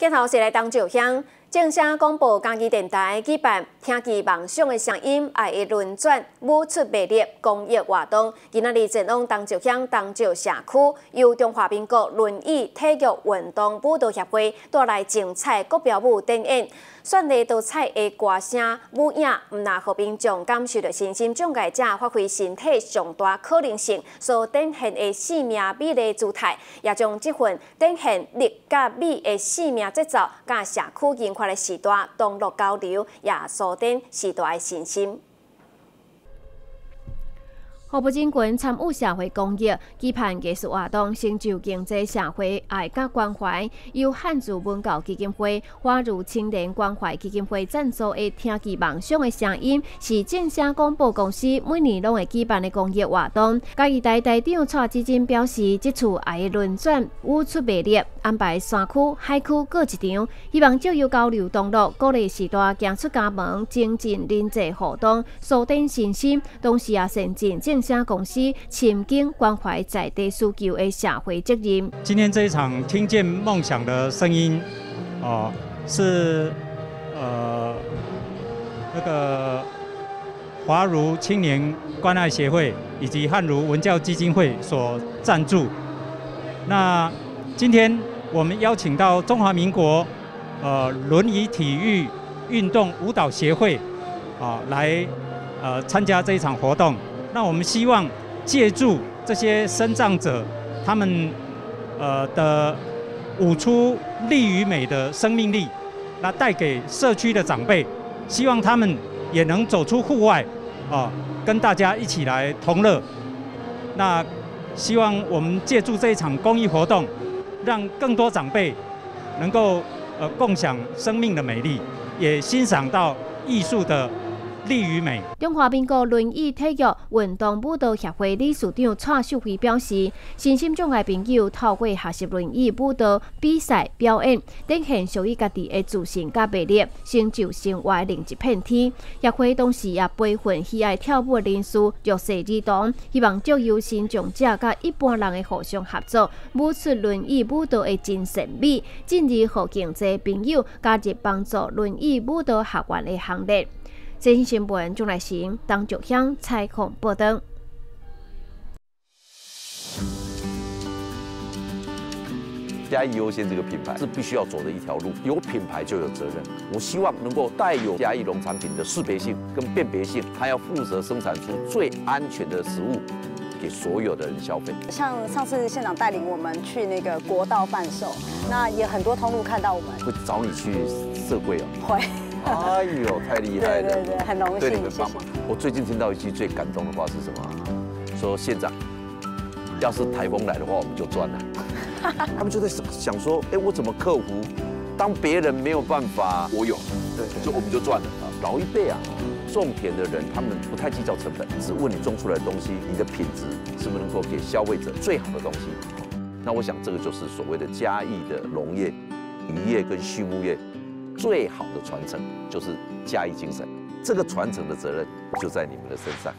镜头是来当酒香。正声广播家己电台举办“听见梦想的声音，爱的轮转，舞出魅力”公益活动。今仔日前往东石乡东石社区，由中华民国轮椅体育运动舞蹈协会带来精彩国标舞展演。绚丽多彩的歌声、舞影，毋但互民众感受到身心障碍者发挥身体上大可能性所展现的生命美丽姿态，也将这份展现力甲美的生命节奏，甲社区人。的时代同乐交流，也锁定时代的信心。何不金群参与社会公益，期盼艺术活动成就经济社会爱甲关怀。由汉族文教基金会、花如青年关怀基金会赞助的“听见梦想的。声音”，是正声广播公司每年拢会举办的。公益活动。嘉义台台长蔡志金表示，这次爱轮转舞出魅力，安排山区、海区各一场，希望借由交流同乐，鼓励时代行出家门，增进人际互动，锁定信心，同时也增进正。声公司前景关怀在地需求的社会责任。今天这一场听见梦想的声音，哦，是呃那个华儒青年关爱协会以及汉儒文教基金会所赞助。那今天我们邀请到中华民国呃轮椅体育运动舞蹈协会啊来呃参加这一场活动。那我们希望借助这些生长者他们呃的舞出力与美的生命力，那带给社区的长辈，希望他们也能走出户外啊，跟大家一起来同乐。那希望我们借助这一场公益活动，让更多长辈能够呃共享生命的美丽，也欣赏到艺术的。中华民国轮椅体育运动舞蹈协会理事长蔡秀辉表示，身心障碍朋友透过学习轮椅舞蹈比赛表演，展现属于家己的自信甲魅力，成就生活另一片天。协会同时也培训喜爱跳舞的人士弱势儿童，希望借由身障者甲一般人的互相合作，舞出轮椅舞蹈的精神美，进而互更济朋友加入帮助轮椅舞蹈学员的行列。最新新闻，钟来行当九香采访报道。嘉义优先这个品牌是必须要走的一条路，有品牌就有责任。我希望能够带有嘉义农产品的识别性跟辨别性，它要负责生产出最安全的食物给所有的人消费。像上次县长带领我们去那个国道贩售，那也很多通路看到我们，会找你去社会哦。会。哎呦，太厉害了！对对对，很荣幸，对你们帮忙。我最近听到一句最感动的话是什么？说县长，要是台风来的话，我们就赚了。他们就在想说，哎，我怎么克服？当别人没有办法，我有，对，就我们就赚了。老一辈啊，种田的人，他们不太计较成本，只问你种出来的东西，你的品质是不是能够给消费者最好的东西。那我想，这个就是所谓的嘉义的农业、渔业跟畜牧业。最好的传承就是嘉义精神，这个传承的责任就在你们的身上。